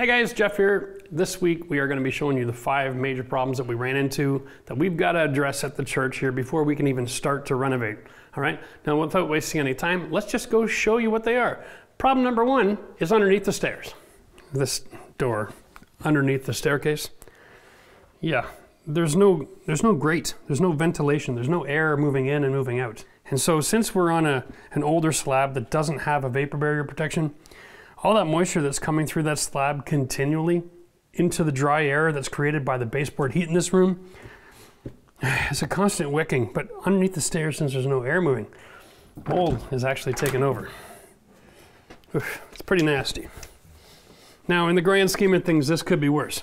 Hey guys, Jeff here. This week we are going to be showing you the five major problems that we ran into that we've got to address at the church here before we can even start to renovate. All right, now without wasting any time, let's just go show you what they are. Problem number one is underneath the stairs. This door underneath the staircase. Yeah, there's no there's no grate, there's no ventilation, there's no air moving in and moving out. And so since we're on a, an older slab that doesn't have a vapor barrier protection, all that moisture that's coming through that slab continually into the dry air that's created by the baseboard heat in this room it's a constant wicking, but underneath the stairs, since there's no air moving, mold is actually taken over. Oof, it's pretty nasty. Now, in the grand scheme of things, this could be worse.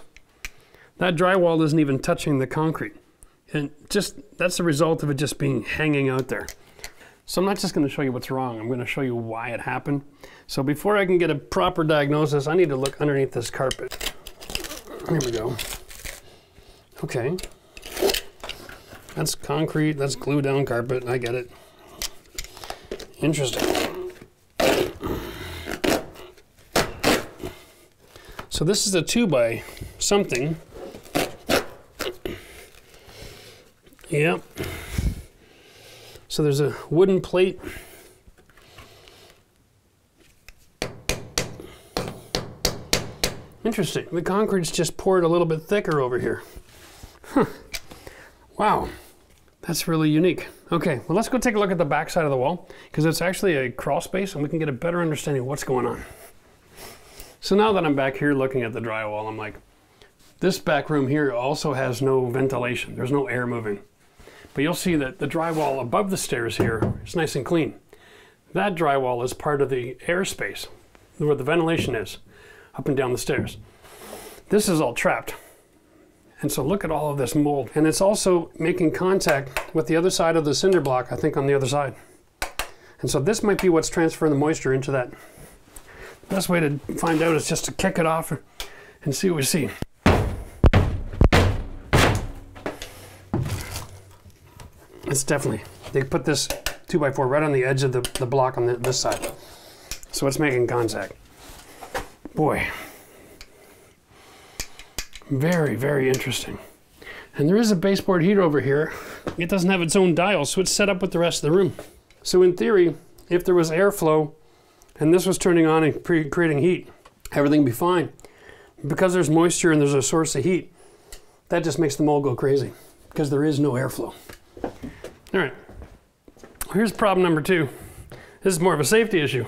That drywall isn't even touching the concrete. And just that's the result of it just being hanging out there. So I'm not just going to show you what's wrong, I'm going to show you why it happened. So before I can get a proper diagnosis, I need to look underneath this carpet. Here we go. Okay. That's concrete, that's glue down carpet, I get it. Interesting. So this is a two by something. Yep. So there's a wooden plate. Interesting. The concrete's just poured a little bit thicker over here. Huh. Wow. That's really unique. Okay, well let's go take a look at the back side of the wall because it's actually a crawl space and we can get a better understanding of what's going on. So now that I'm back here looking at the drywall, I'm like, this back room here also has no ventilation. There's no air moving. But you'll see that the drywall above the stairs here is nice and clean. That drywall is part of the airspace where the ventilation is up and down the stairs. This is all trapped. And so look at all of this mold. And it's also making contact with the other side of the cinder block, I think on the other side. And so this might be what's transferring the moisture into that. The best way to find out is just to kick it off and see what we see. It's definitely, they put this 2x4 right on the edge of the, the block on the, this side. So it's making contact. Boy, very, very interesting. And there is a baseboard heater over here. It doesn't have its own dial, so it's set up with the rest of the room. So in theory, if there was airflow and this was turning on and creating heat, everything would be fine. Because there's moisture and there's a source of heat, that just makes the mold go crazy because there is no airflow. All right, here's problem number two. This is more of a safety issue.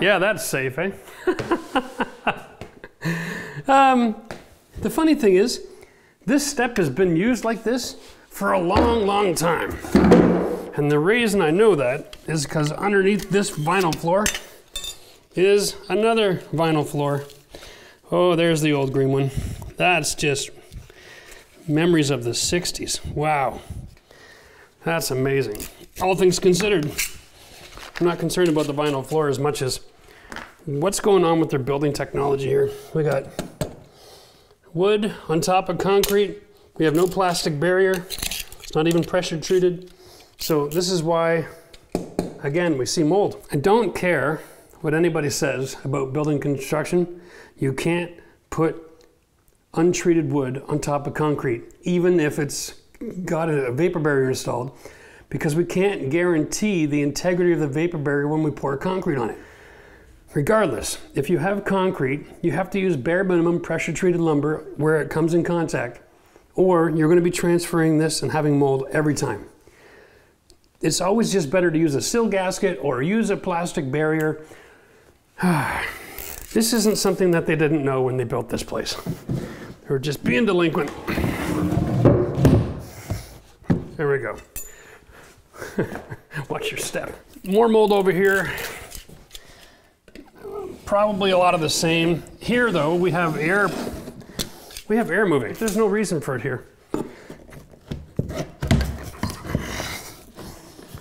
Yeah, that's safe, eh? um, the funny thing is, this step has been used like this for a long, long time. And the reason I know that is because underneath this vinyl floor is another vinyl floor. Oh, there's the old green one. That's just memories of the 60s. Wow. That's amazing. All things considered, I'm not concerned about the vinyl floor as much as what's going on with their building technology here. We got wood on top of concrete. We have no plastic barrier. It's not even pressure treated. So this is why, again, we see mold. I don't care what anybody says about building construction. You can't put untreated wood on top of concrete, even if it's got a vapor barrier installed because we can't guarantee the integrity of the vapor barrier when we pour concrete on it. Regardless, if you have concrete, you have to use bare minimum pressure treated lumber where it comes in contact, or you're going to be transferring this and having mold every time. It's always just better to use a sill gasket or use a plastic barrier. this isn't something that they didn't know when they built this place. They were just being delinquent. There we go. Watch your step. More mold over here. Probably a lot of the same. Here though, we have air, we have air moving. There's no reason for it here.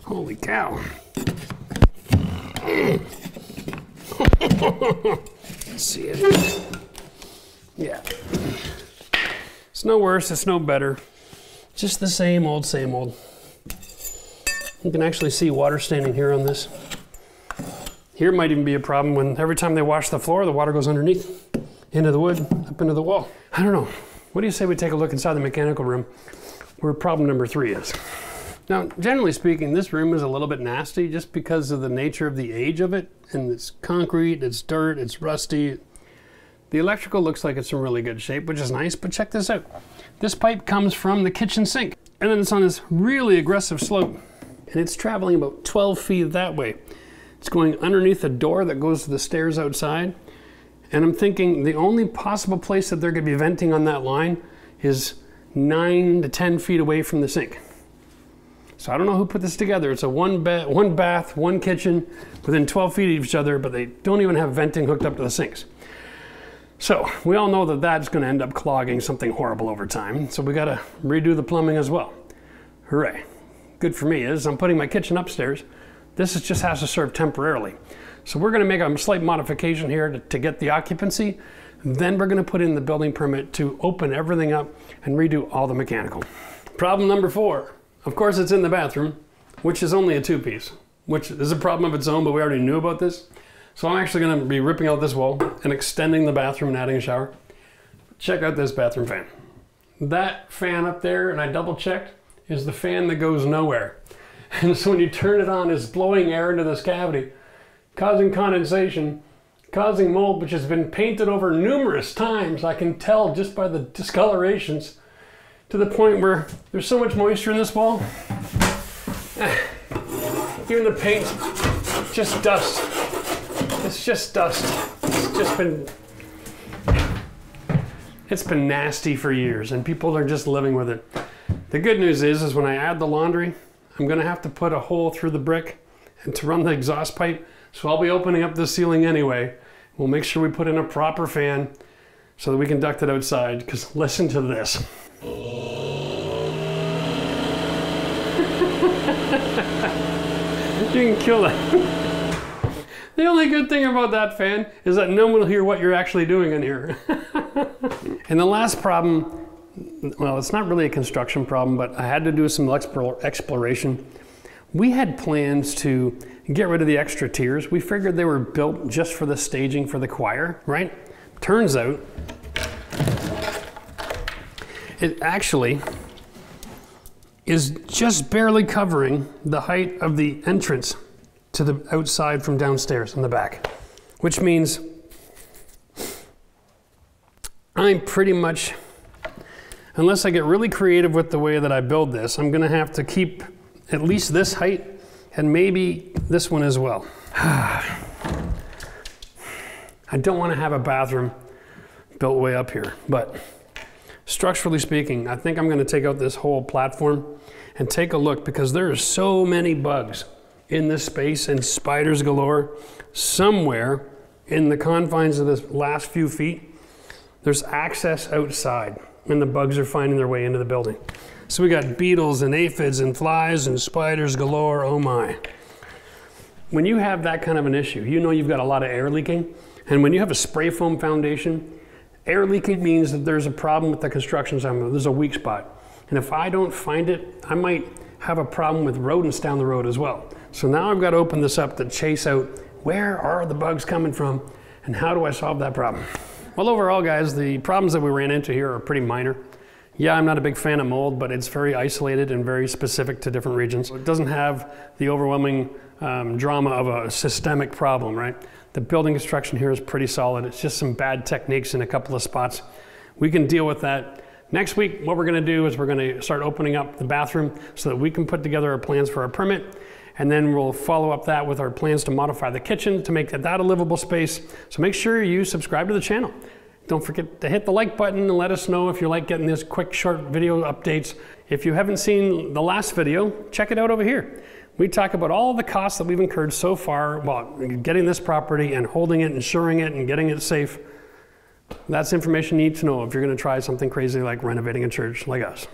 Holy cow. see it. Yeah. It's no worse, it's no better. Just the same old, same old. You can actually see water staining here on this. Here might even be a problem when every time they wash the floor, the water goes underneath, into the wood, up into the wall. I don't know. What do you say we take a look inside the mechanical room where problem number three is? Now, generally speaking, this room is a little bit nasty just because of the nature of the age of it. And it's concrete, it's dirt, it's rusty. The electrical looks like it's in really good shape, which is nice, but check this out. This pipe comes from the kitchen sink, and then it's on this really aggressive slope, and it's traveling about 12 feet that way. It's going underneath a door that goes to the stairs outside, and I'm thinking the only possible place that they're going to be venting on that line is 9 to 10 feet away from the sink. So I don't know who put this together. It's a one, ba one bath, one kitchen within 12 feet of each other, but they don't even have venting hooked up to the sinks. So we all know that that's going to end up clogging something horrible over time. So we got to redo the plumbing as well. Hooray. Good for me is I'm putting my kitchen upstairs. This is just has to serve temporarily. So we're going to make a slight modification here to, to get the occupancy. Then we're going to put in the building permit to open everything up and redo all the mechanical. Problem number four. Of course, it's in the bathroom, which is only a two piece, which is a problem of its own, but we already knew about this. So I'm actually going to be ripping out this wall and extending the bathroom and adding a shower. Check out this bathroom fan. That fan up there, and I double checked, is the fan that goes nowhere. And so when you turn it on, it's blowing air into this cavity, causing condensation, causing mold, which has been painted over numerous times. I can tell just by the discolorations to the point where there's so much moisture in this wall. Even the paint, just dust. It's just dust. It's just been it's been nasty for years and people are just living with it. The good news is is when I add the laundry, I'm to have to put a hole through the brick and to run the exhaust pipe. So I'll be opening up the ceiling anyway. We'll make sure we put in a proper fan so that we can duct it outside cuz listen to this. you can kill that. The only good thing about that fan is that no one will hear what you're actually doing in here. and the last problem, well, it's not really a construction problem, but I had to do some exploration. We had plans to get rid of the extra tiers. We figured they were built just for the staging for the choir, right? Turns out, it actually is just barely covering the height of the entrance to the outside from downstairs in the back, which means I'm pretty much, unless I get really creative with the way that I build this, I'm gonna have to keep at least this height and maybe this one as well. I don't wanna have a bathroom built way up here, but structurally speaking, I think I'm gonna take out this whole platform and take a look because there are so many bugs in this space and spiders galore. Somewhere in the confines of this last few feet, there's access outside and the bugs are finding their way into the building. So we got beetles and aphids and flies and spiders galore, oh my. When you have that kind of an issue, you know you've got a lot of air leaking. And when you have a spray foam foundation, air leaking means that there's a problem with the construction zone. There's a weak spot. And if I don't find it, I might have a problem with rodents down the road as well. So now I've got to open this up to chase out where are the bugs coming from and how do I solve that problem? Well, overall, guys, the problems that we ran into here are pretty minor. Yeah, I'm not a big fan of mold, but it's very isolated and very specific to different regions. It doesn't have the overwhelming um, drama of a systemic problem, right? The building construction here is pretty solid. It's just some bad techniques in a couple of spots. We can deal with that. Next week, what we're gonna do is we're gonna start opening up the bathroom so that we can put together our plans for our permit and then we'll follow up that with our plans to modify the kitchen to make that a livable space. So make sure you subscribe to the channel. Don't forget to hit the like button and let us know if you like getting these quick short video updates. If you haven't seen the last video, check it out over here. We talk about all the costs that we've incurred so far while getting this property and holding it, insuring it, and getting it safe. That's information you need to know if you're going to try something crazy like renovating a church like us.